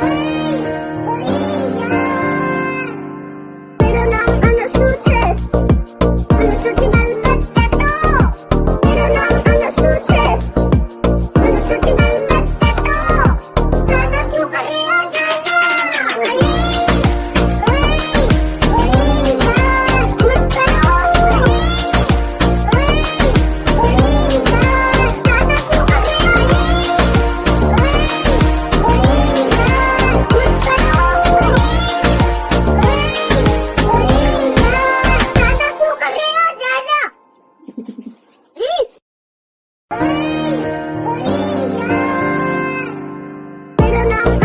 Bye. Bye. yeah.